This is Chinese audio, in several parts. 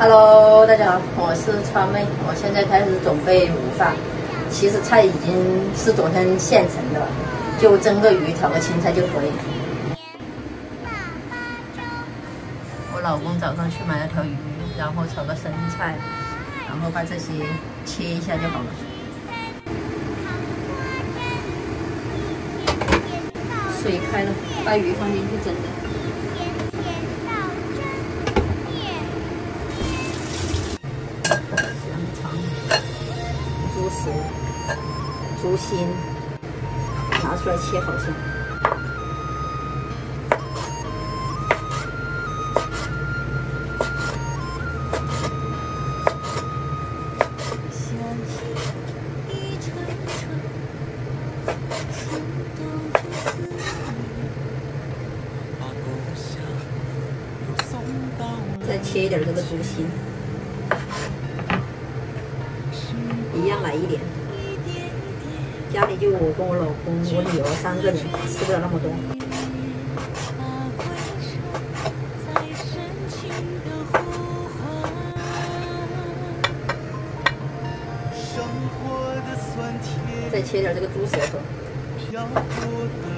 Hello，大家好，我是川妹。我现在开始准备午饭，其实菜已经是昨天现成的了，就蒸个鱼，炒个青菜就可以。我老公早上去买了条鱼，然后炒个生菜，然后把这些切一下就好了。水开了，把鱼放进去蒸的。竹心拿出来切，好像。再切一点这个竹心。样买一点，家里就我跟我老公、我女儿三个人，吃不了那么多。再切点这个猪舌头。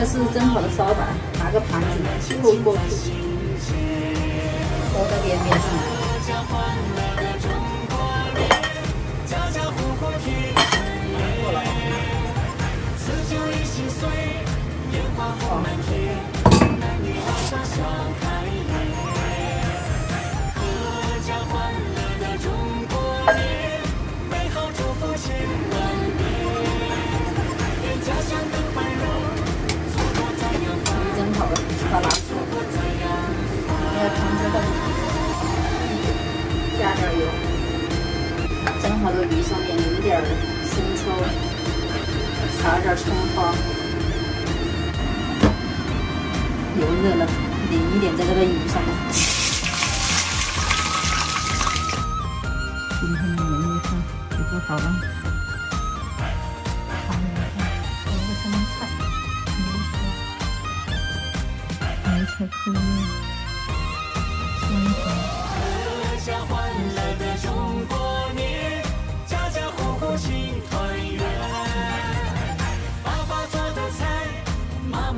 这是蒸好的烧白，拿个盘子扣过去，扣在边边上来。撒点葱花，油热了，淋一点在这个鱼上面。今天的年夜饭也做好了，年夜饭，个菜，白菜扣肉。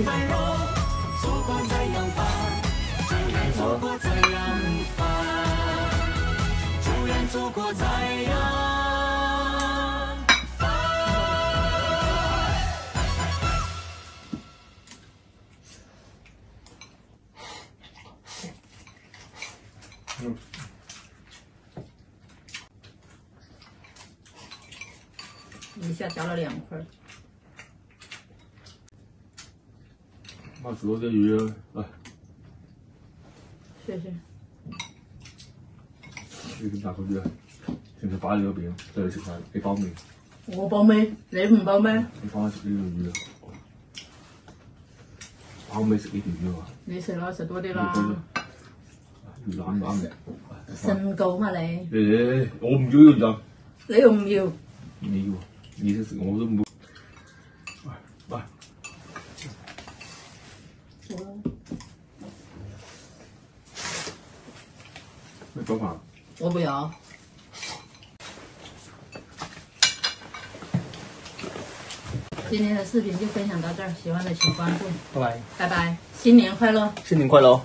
繁荣，祖国在扬帆，祝愿祖国在扬帆，祝愿祖国在扬帆。嗯，一下加了两块。我煮多啲鱼，嚟。谢谢。你食大口鱼，这是八六饼，这系食晒，你包咩？我包咩？你唔包咩？你包食呢条鱼啊？包咩食呢条鱼啊？你食啦，食多啲啦。啱唔啱嘅？身高嘛你？诶，我唔要要赞。你唔要？唔要。你真我都唔我不要。今天的视频就分享到这儿，喜欢的请关注。拜拜，拜拜，新年快乐，新年快乐。